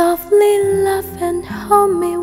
softly, laugh and hold me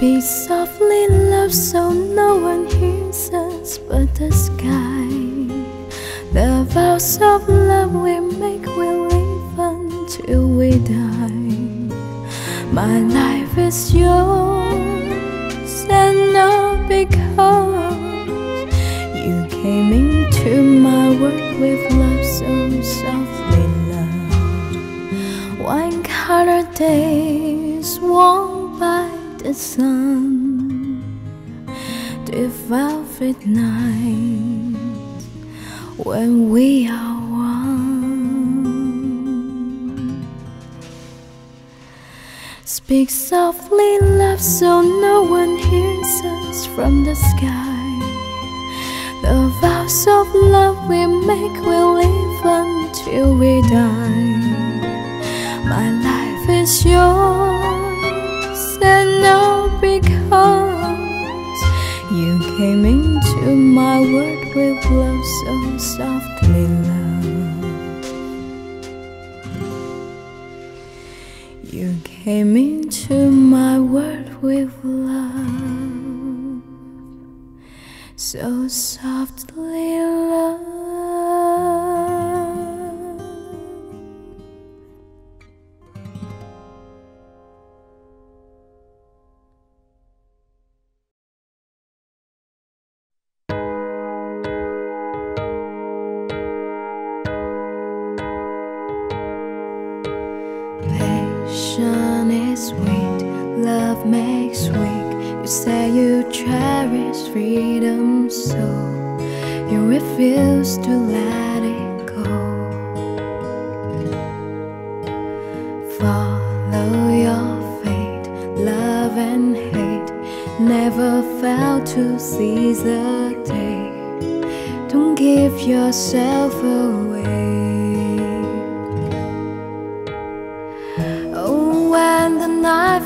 Speak softly, love, so no one hears us but the sky. The vows of love we make will live until we die. My life is yours, and all because you came into my world with love so softly, love. One color by the sun, the velvet night when we are one. Speak softly, love, so no one hears us from the sky. The vows of love we make will live until we die. My life is yours, world with love so softly, love. You came into my world with love so softly, Follow your fate, love and hate. Never fail to seize the day. Don't give yourself away. Oh, when the night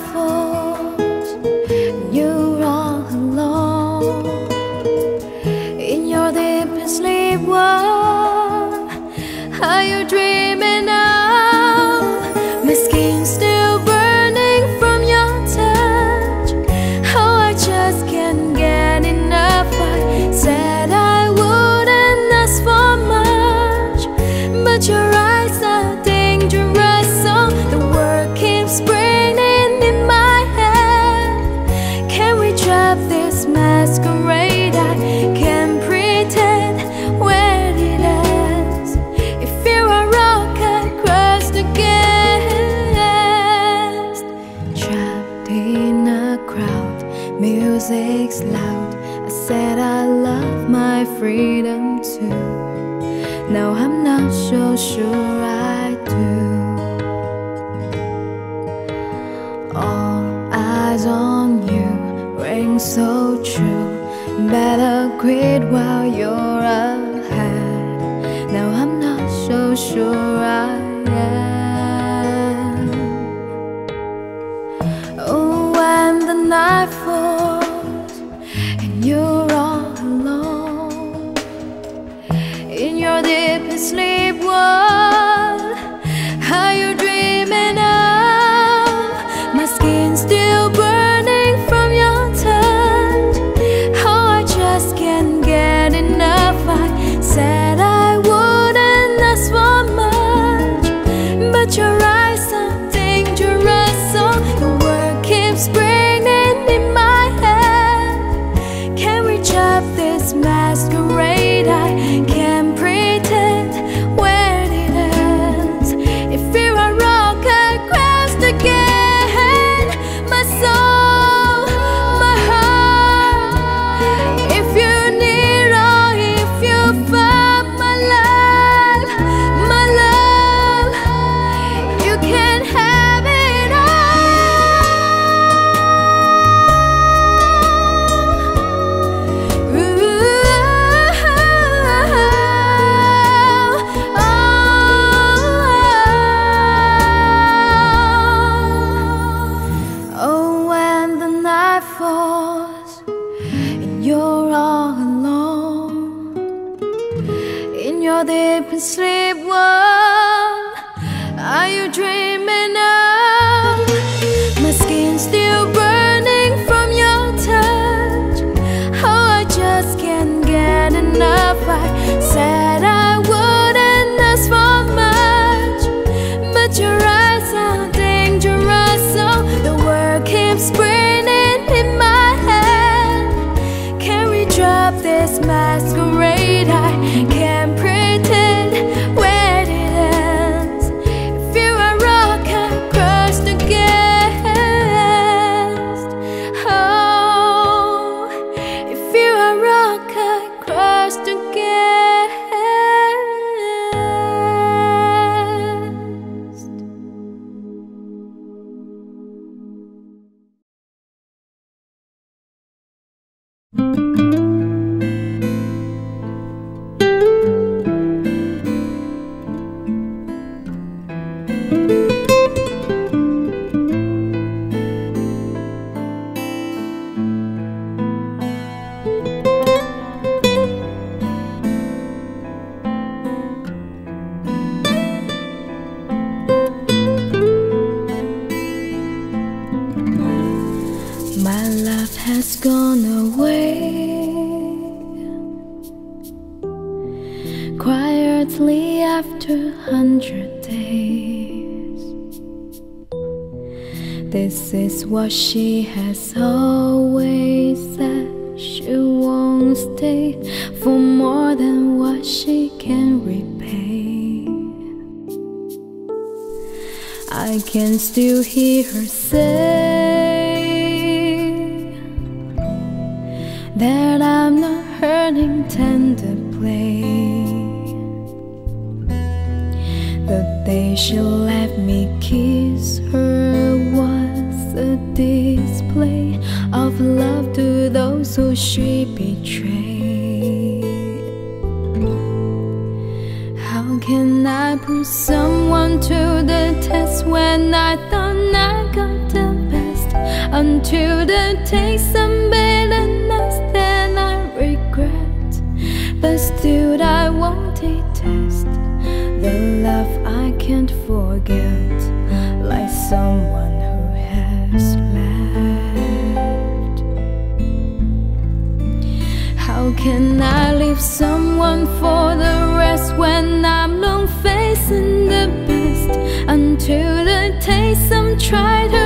lonely after hundred days. This is what she has always said. She won't stay for more than what she can repay. I can still hear her say that I'm not hurting tender play. say she let me kiss her was a display of love to those who she betrayed. How can I put someone to the test when I thought I got the best until the taste of someone who has left. How can I leave someone for the rest when I'm long facing the best until the taste some try to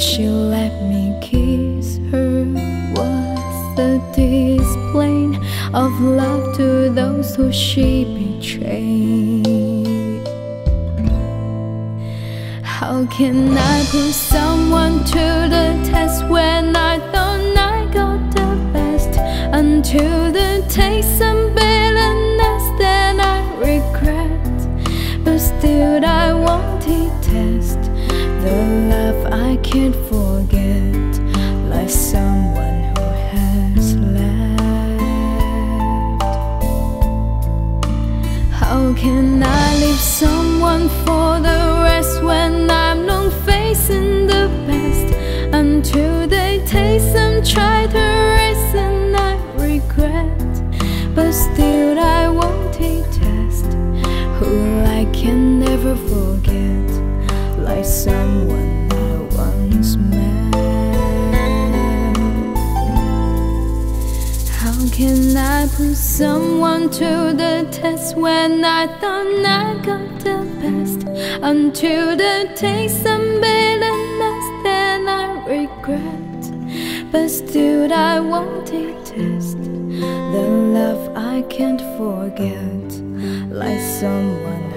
she let me kiss her was the display of love to those who she betrayed. How can I put someone to the test when I can't someone to the test when I thought I got the best. Until the taste some bitterness then I regret. But still I won't taste the love I can't forget. Like someone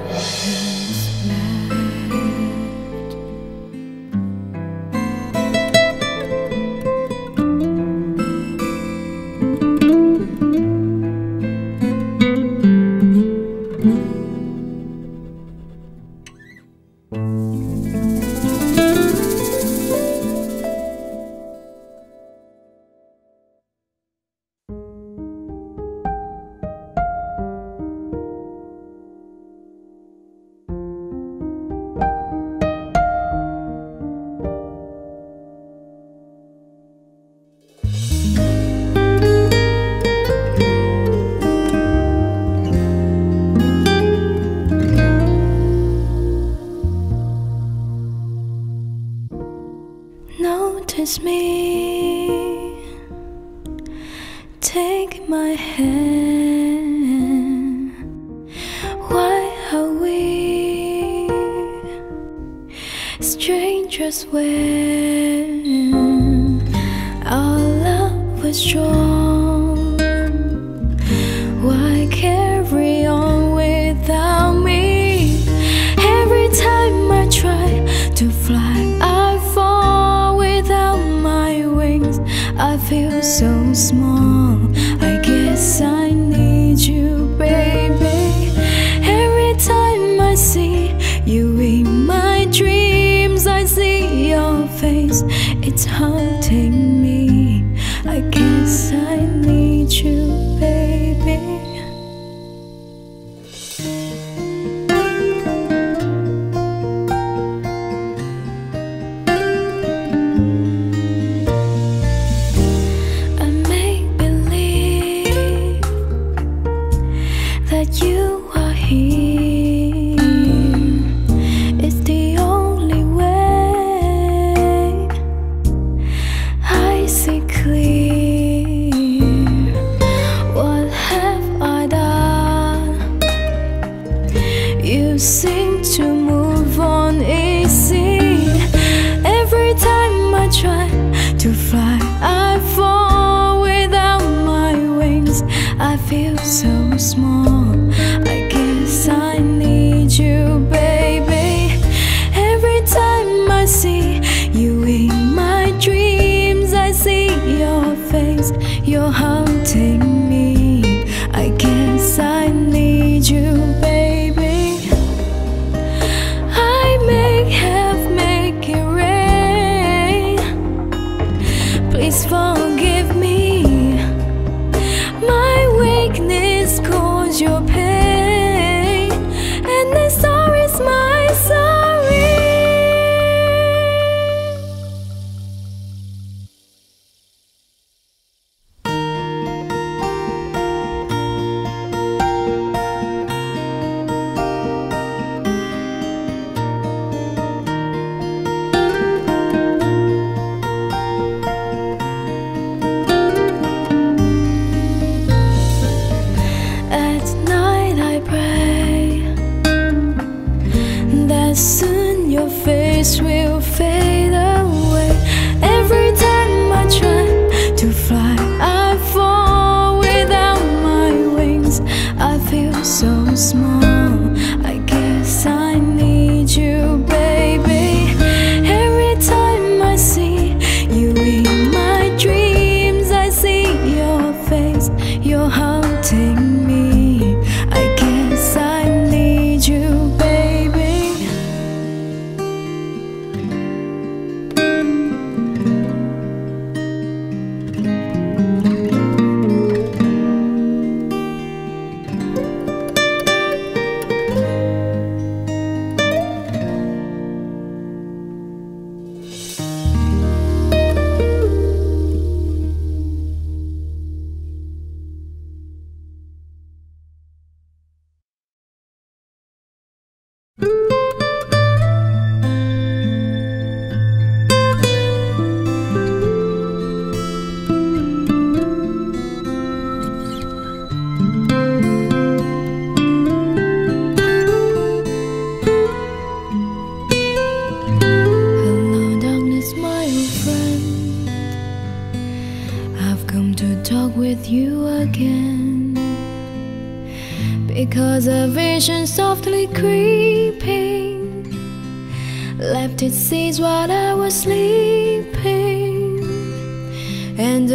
Please forgive me. My weakness caused your pain.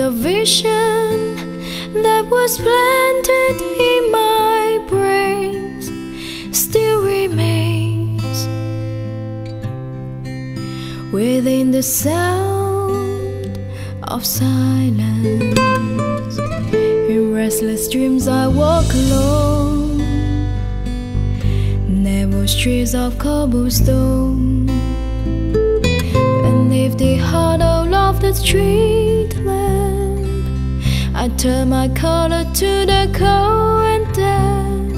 A vision that was planted in my brain still remains within the sound of silence. In restless dreams, I walk alone, narrow streets of cobblestone and leave the hollow of the street. I turn my collar to the cold and damp,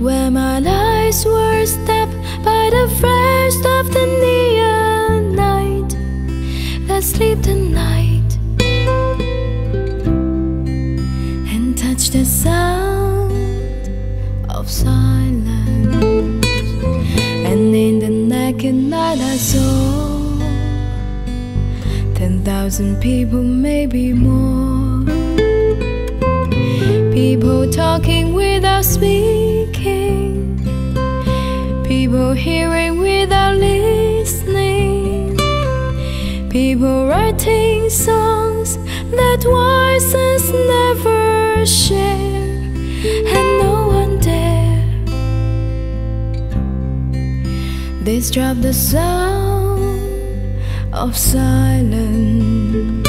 where my eyes were stabbed by the flash of the neon night that sleep the night and touch the sound of silence. And in the naked night I saw Ten thousand people, maybe more. Talking without speaking. People hearing without listening. People writing songs that voices never share. And no one dare. Disrupt the sound of silence.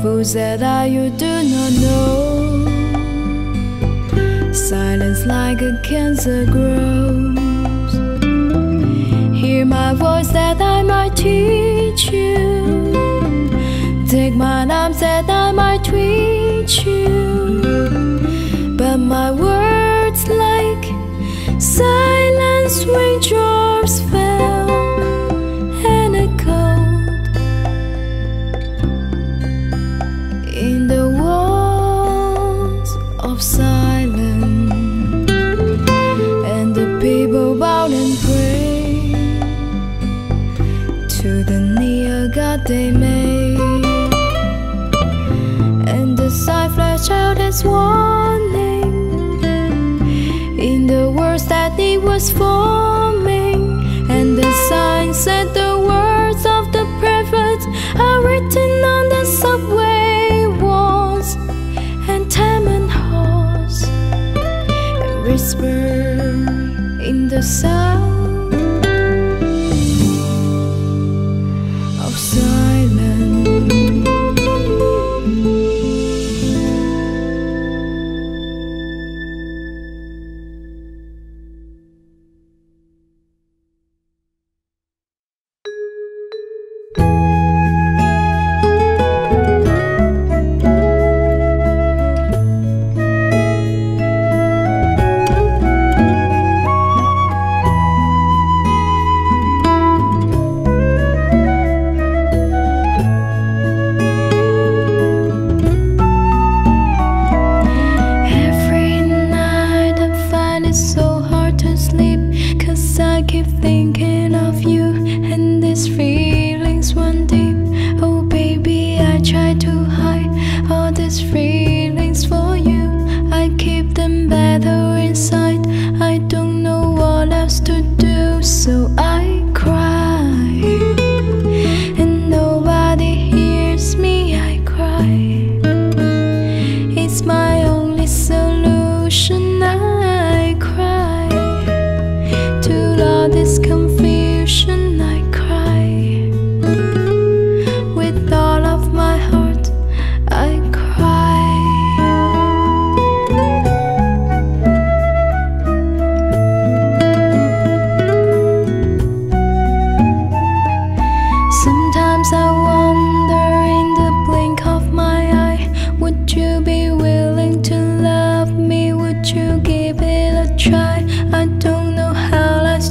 Fools that are you do not know. Silence like a cancer grows. Hear my voice that I might teach you. Take my arms that I might reach you. But my words like silence fell. They made. And the sign flashed out its warning in the words that it was forming. And the sign said the words of the prophets are written on the subway walls and tenement halls and whisper in the sound.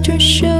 这是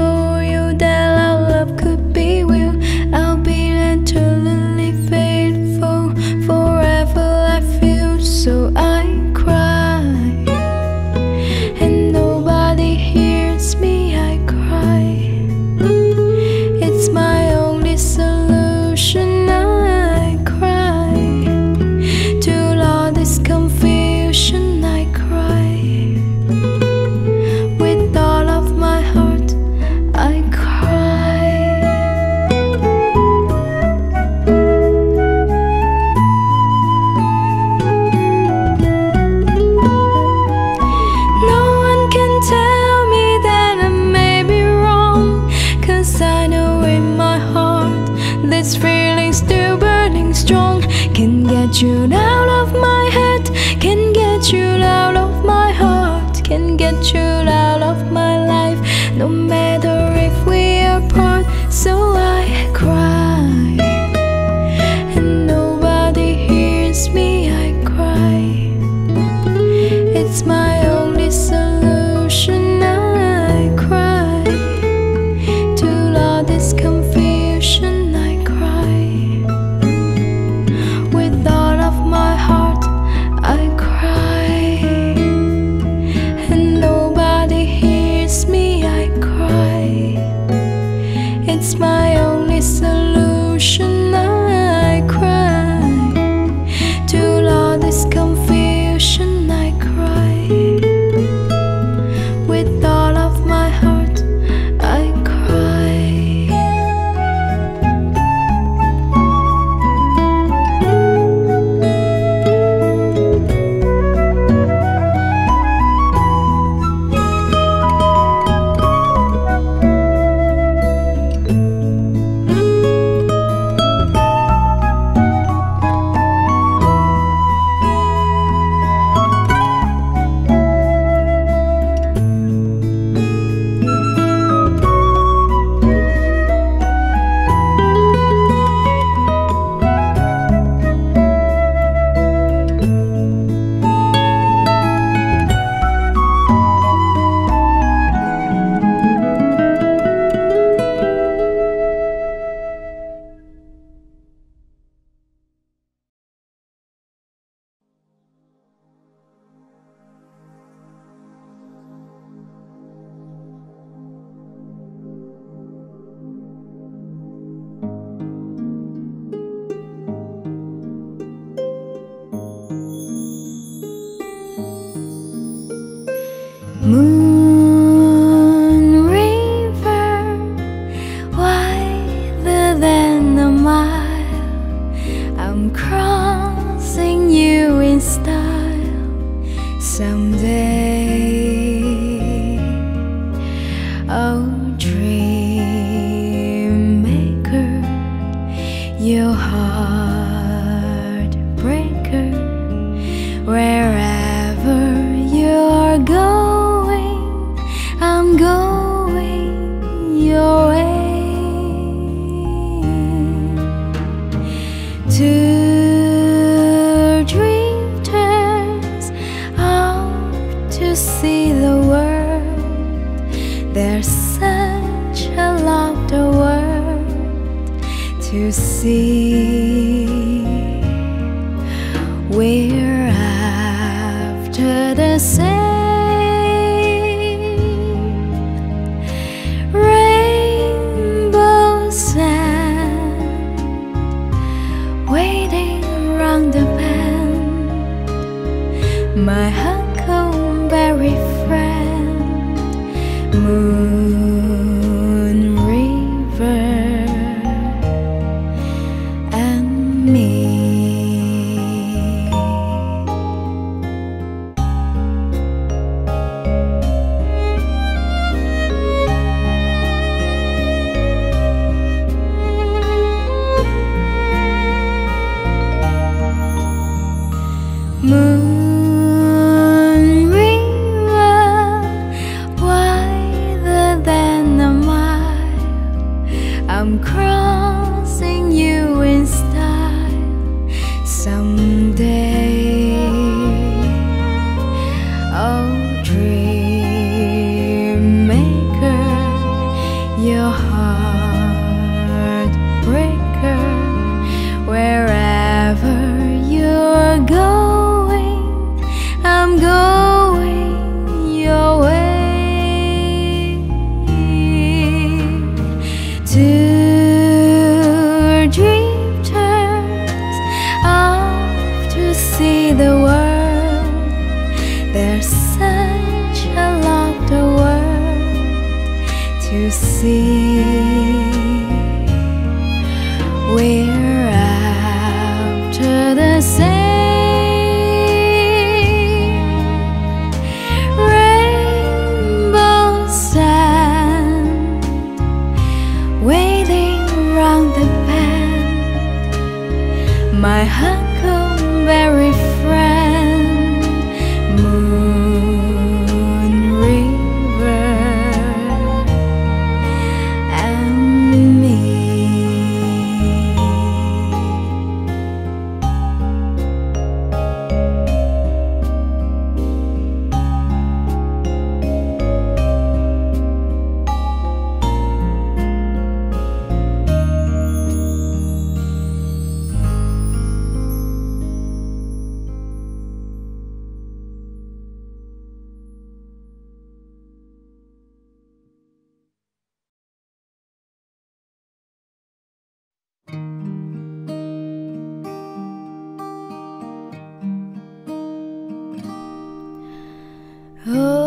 Oh,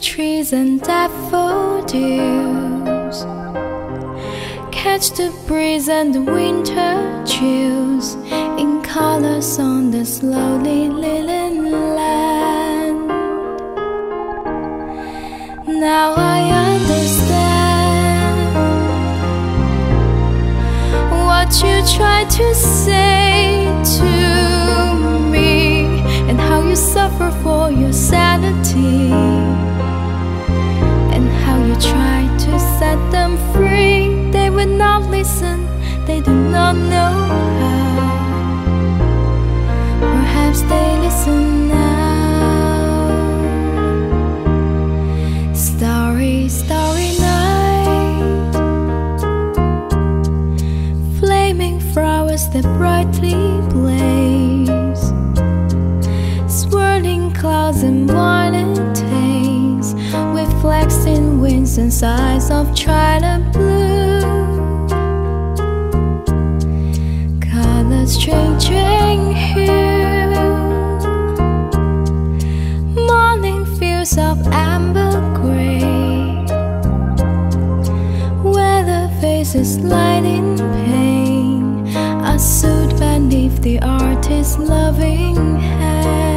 trees and daffodils. Catch the breeze and the winter chills in colors on the slowly linen land. Now I understand what you try to say to me and how you suffer for your sanity set them free. They will not listen, they do not know how. Perhaps they listen sighs of twilight blue. Colors changing hue. Morning fields of amber gray. Weather faces light in pain. A suit beneath the artist's loving hand.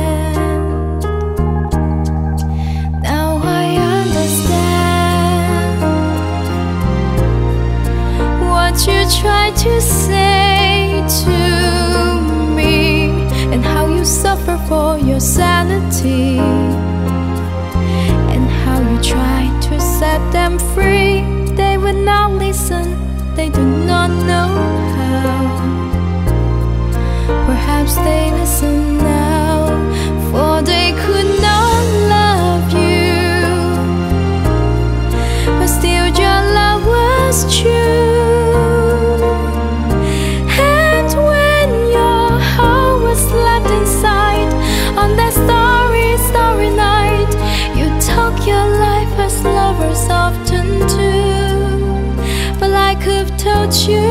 You tried to say to me and how you suffer for your sanity and how you try to set them free. They will not listen, they do not know how. Perhaps they listen now, you,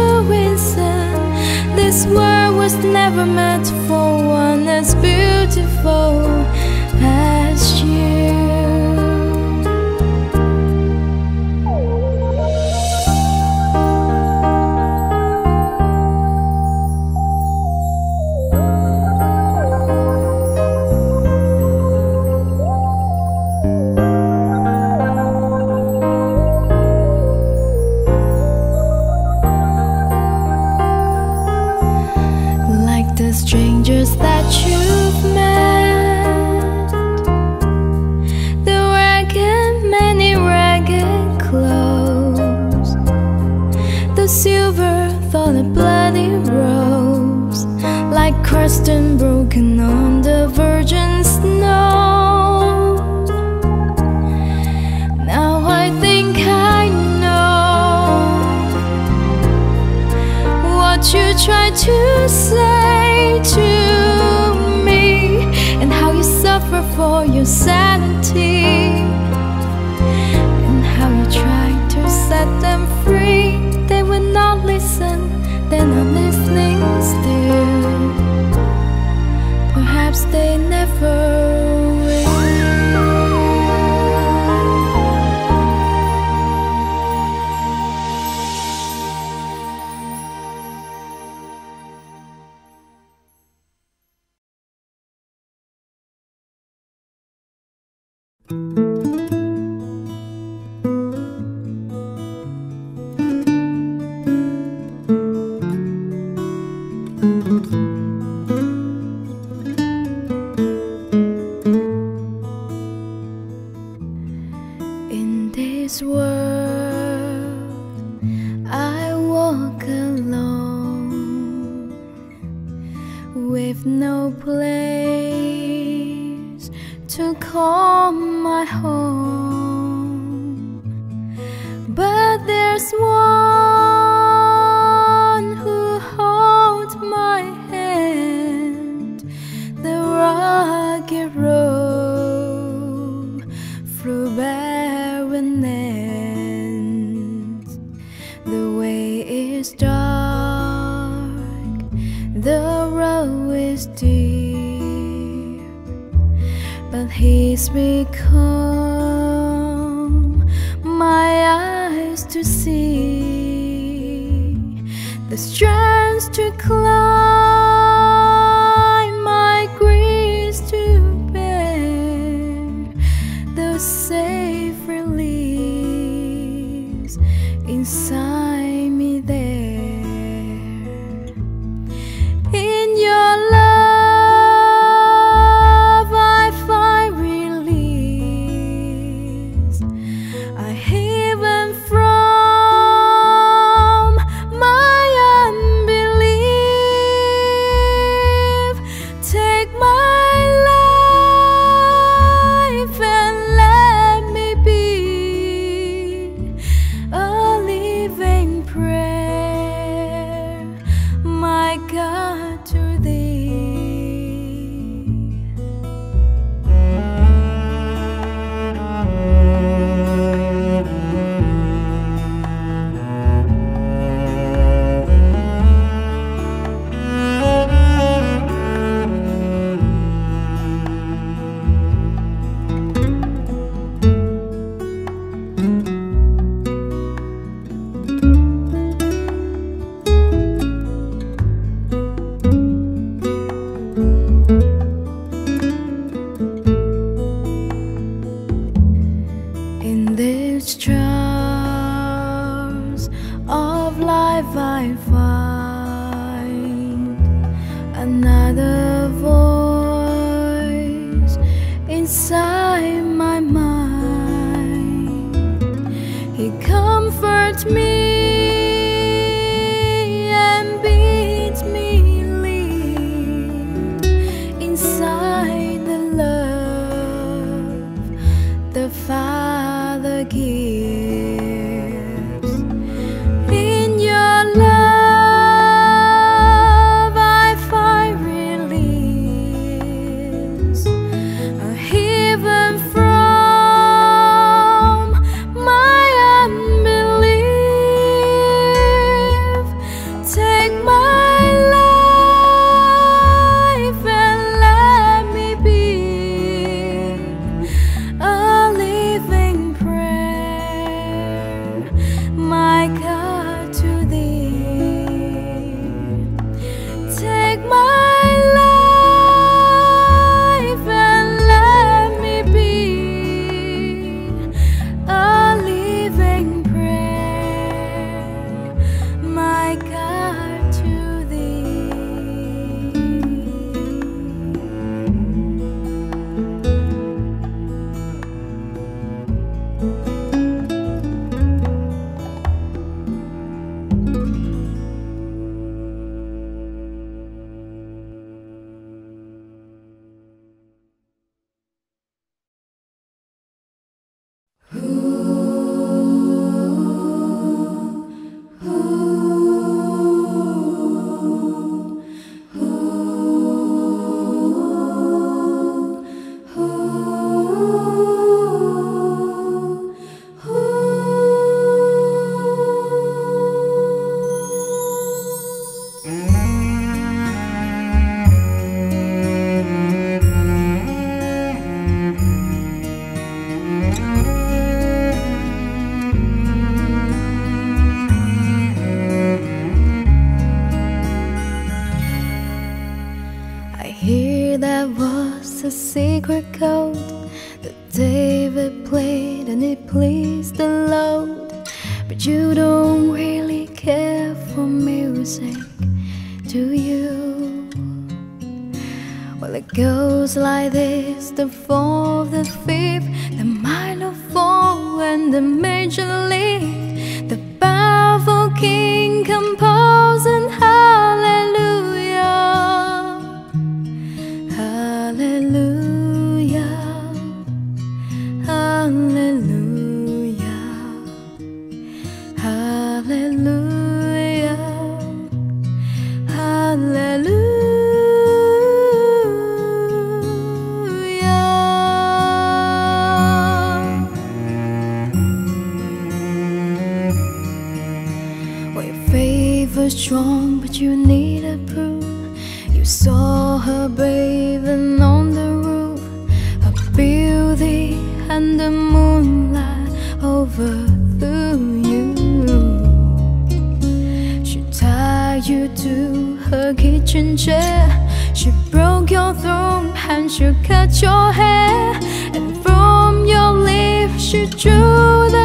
cut your hair And from your lips she drew the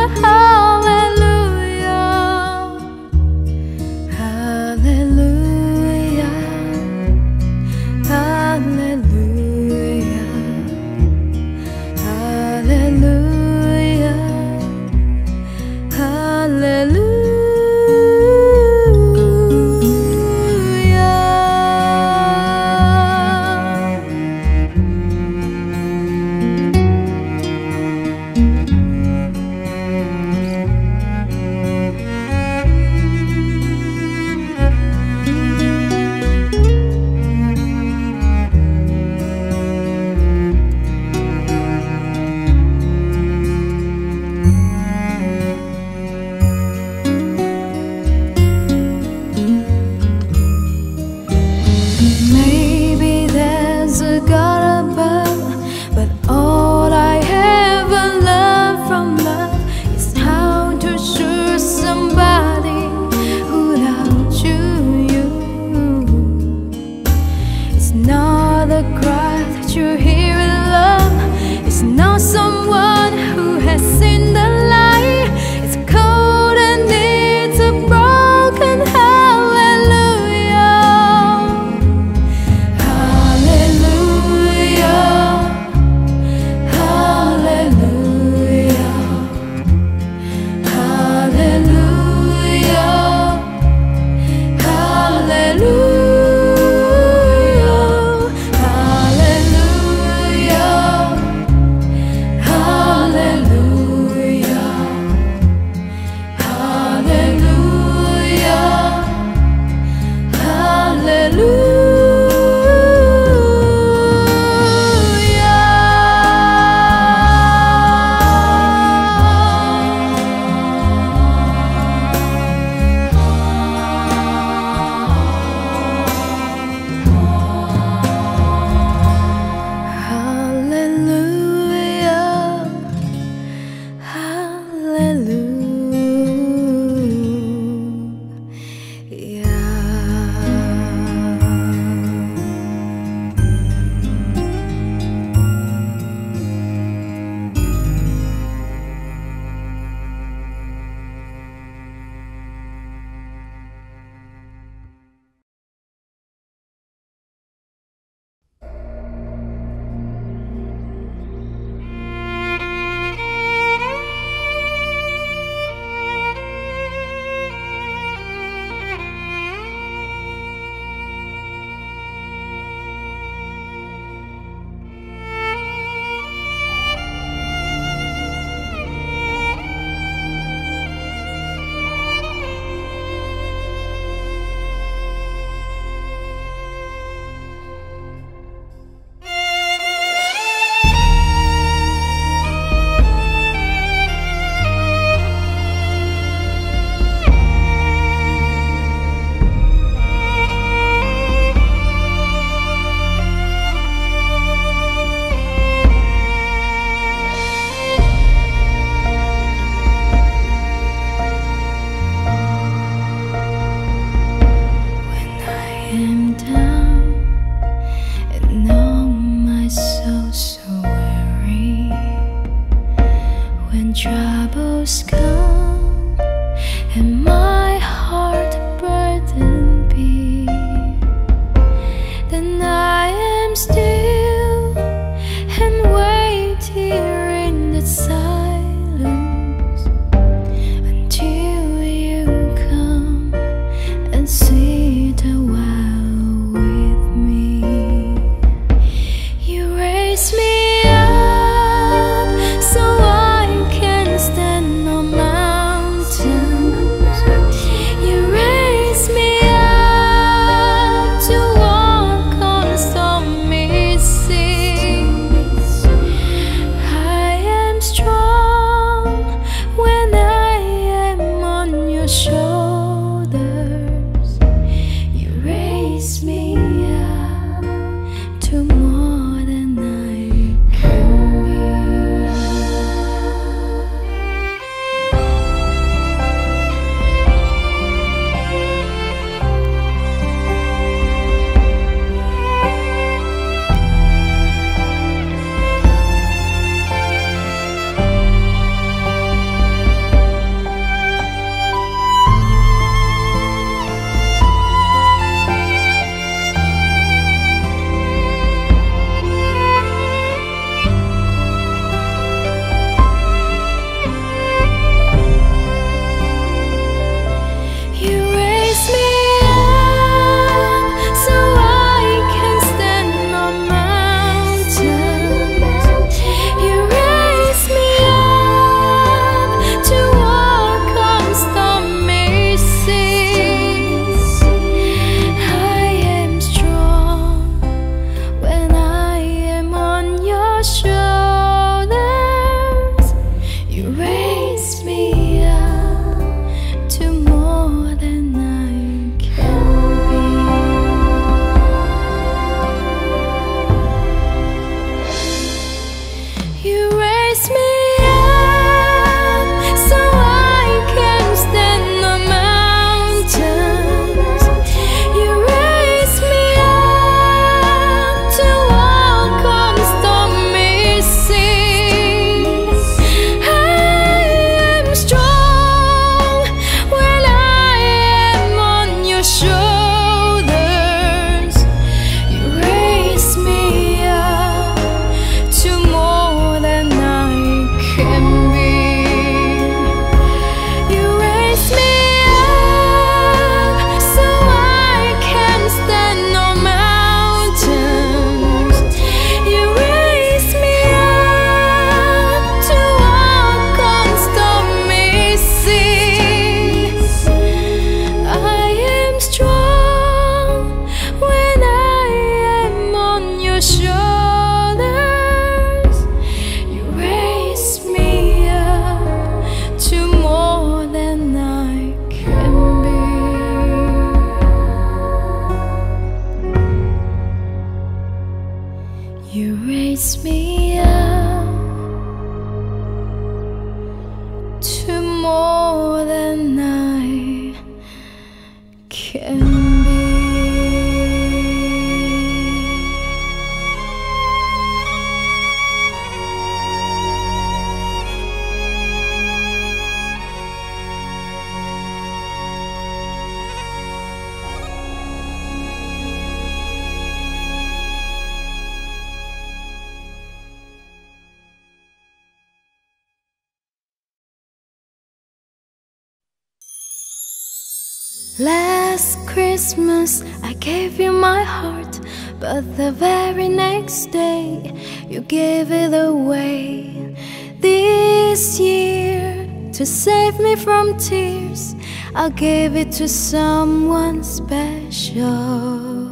but the very next day you gave it away. This year, to save me from tears, I'll give it to someone special.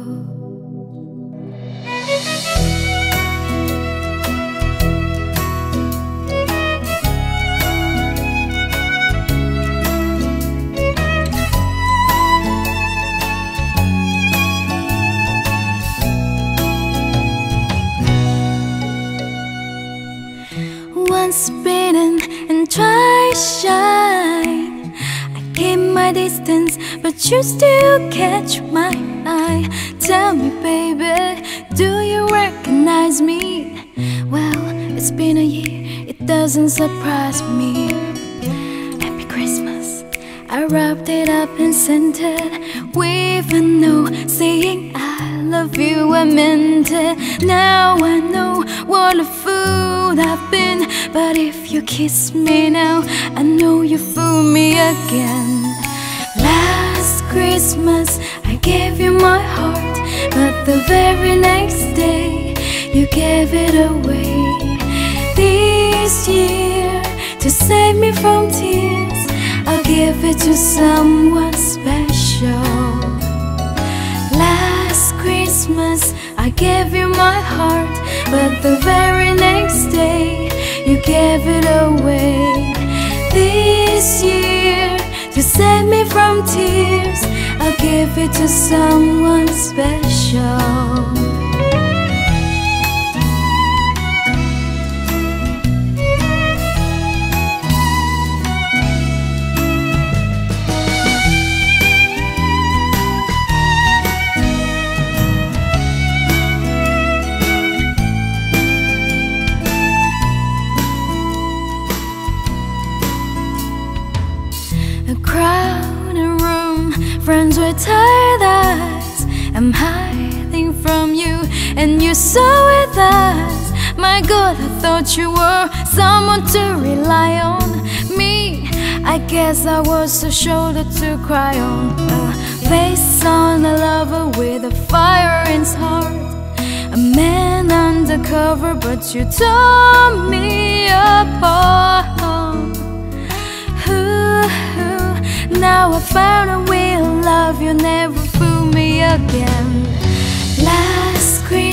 You still catch my eye. Tell me, baby, do you recognize me? Well, it's been a year, it doesn't surprise me. Happy Christmas. I wrapped it up and sent it with a note saying I love you. I meant it. Now I know what a fool I've been. But if you kiss me now, I know you fool me again. Last Christmas, I gave you my heart, but the very next day, you gave it away. This year, to save me from tears, I'll give it to someone special. Last Christmas, I gave you my heart, but the very next day, you gave it away. This year, to save me from tears, I'll give it to someone special. And you saw with us. My God, I thought you were someone to rely on. Me, I guess I was a shoulder to cry on. A face on a lover with a fire in his heart. A man undercover, but you tore me apart. Now I found a real love, you never fool me again.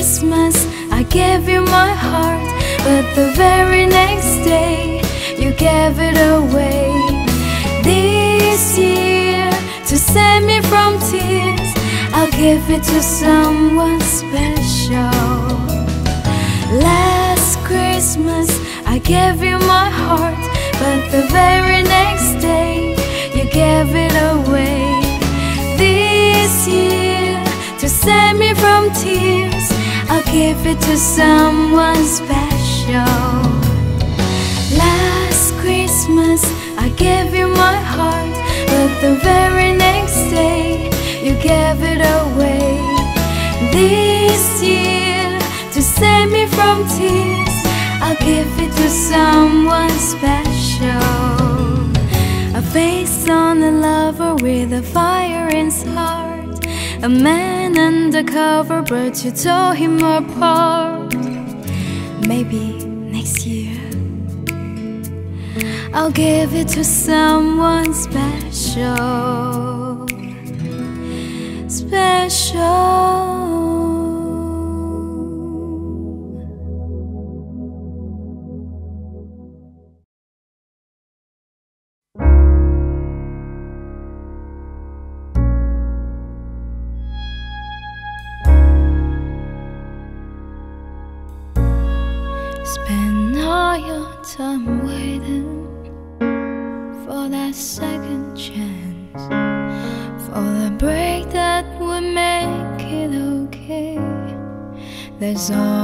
Christmas, I gave you my heart, but the very next day, you gave it away. This year, to save me from tears, I'll give it to someone special. Last Christmas, I gave you my heart, but the very next give it to someone special. Last Christmas, I gave you my heart, but the very next day, you gave it away. This year, to save me from tears, I'll give it to someone special. A face on a lover with a fire in his heart. A man undercover, but you tore him apart. Maybe next year, I'll give it to someone special. Special. There's always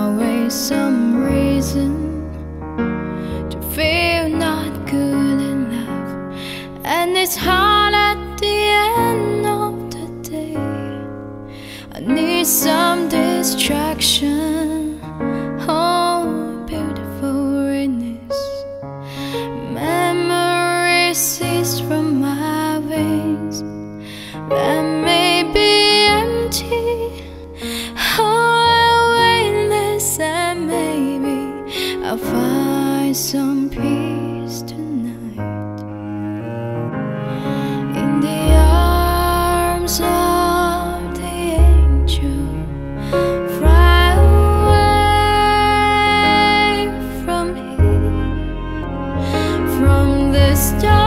from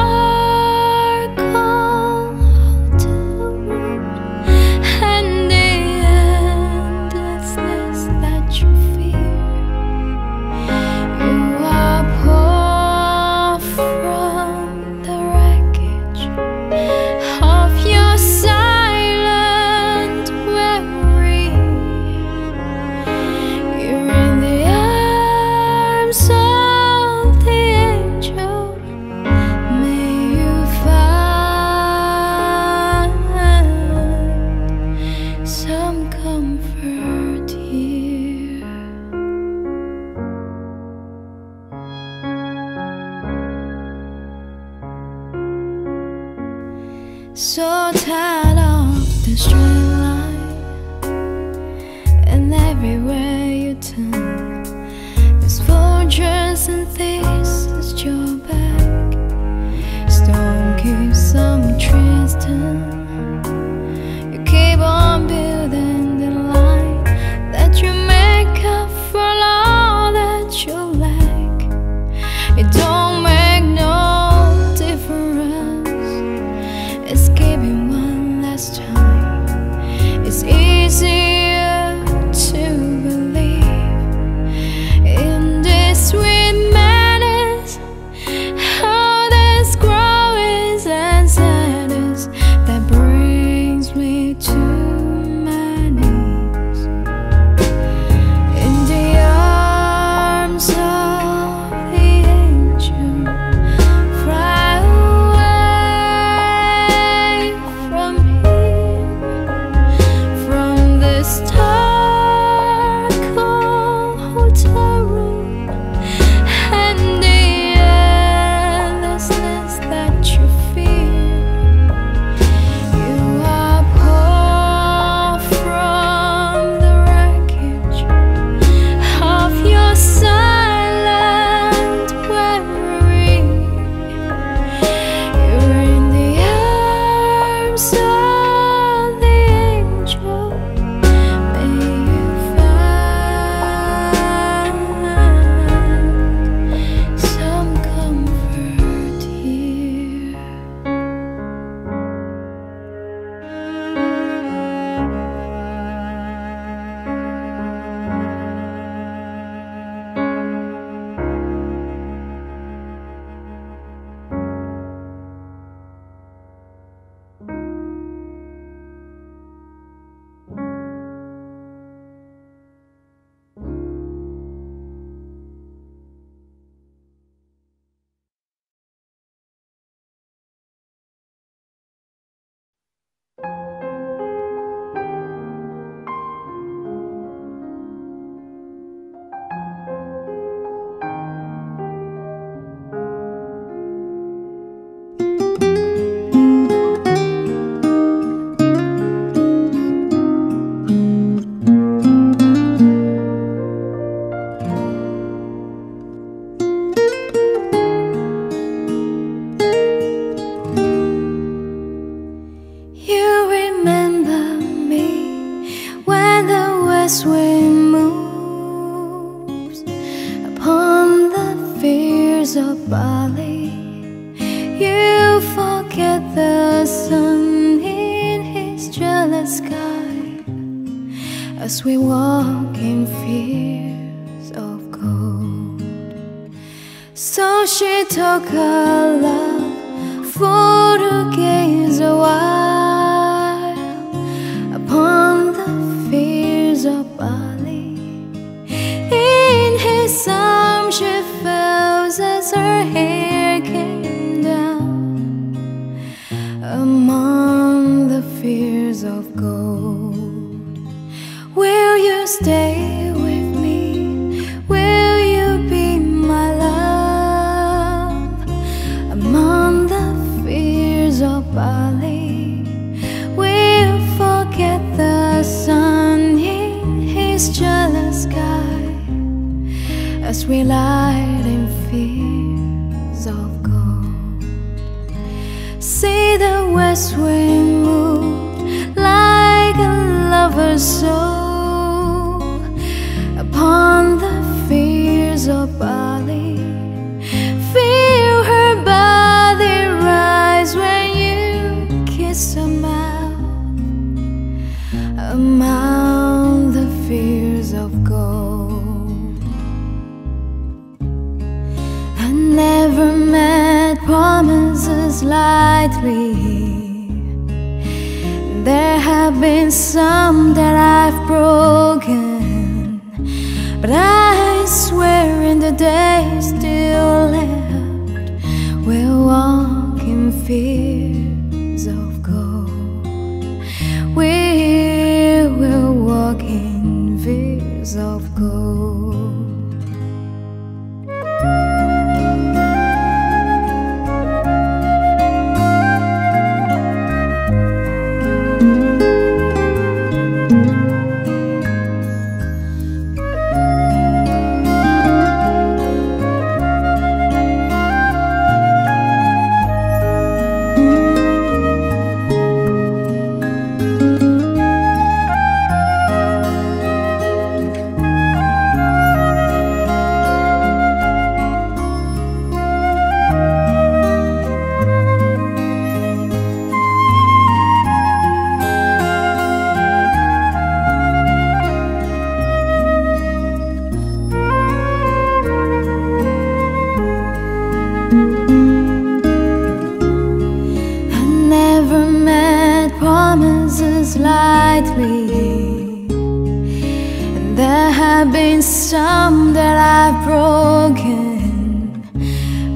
have been some that I've broken,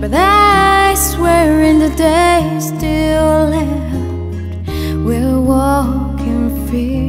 but I swear in the day still left will walk in fear.